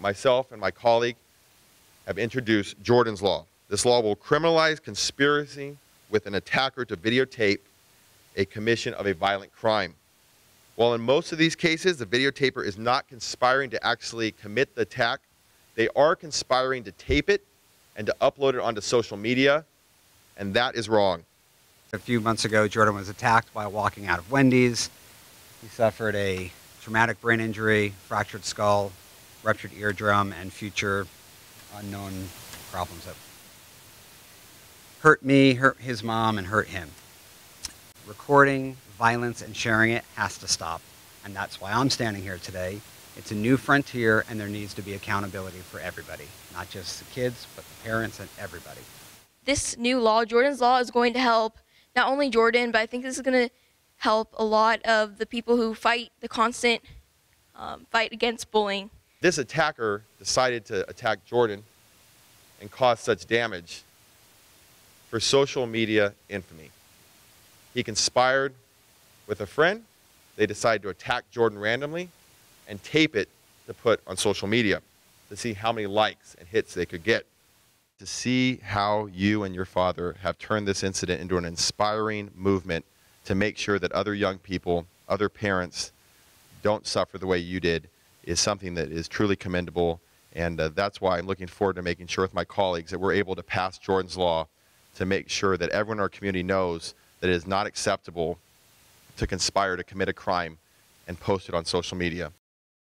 Myself and my colleague have introduced Jordan's Law. This law will criminalize conspiracy with an attacker to videotape a commission of a violent crime. While in most of these cases, the videotaper is not conspiring to actually commit the attack, they are conspiring to tape it and to upload it onto social media, and that is wrong. A few months ago, Jordan was attacked while walking out of Wendy's. He suffered a traumatic brain injury, fractured skull, ruptured eardrum, and future unknown problems that hurt me, hurt his mom, and hurt him. Recording violence and sharing it has to stop. And that's why I'm standing here today. It's a new frontier, and there needs to be accountability for everybody, not just the kids, but the parents and everybody. This new law, Jordan's Law, is going to help not only Jordan, but I think this is going to help a lot of the people who fight the constant um, fight against bullying. This attacker decided to attack Jordan and cause such damage for social media infamy. He conspired with a friend. They decided to attack Jordan randomly and tape it to put on social media to see how many likes and hits they could get. To see how you and your father have turned this incident into an inspiring movement to make sure that other young people, other parents, don't suffer the way you did is something that is truly commendable. And uh, that's why I'm looking forward to making sure with my colleagues that we're able to pass Jordan's Law to make sure that everyone in our community knows that it is not acceptable to conspire to commit a crime and post it on social media.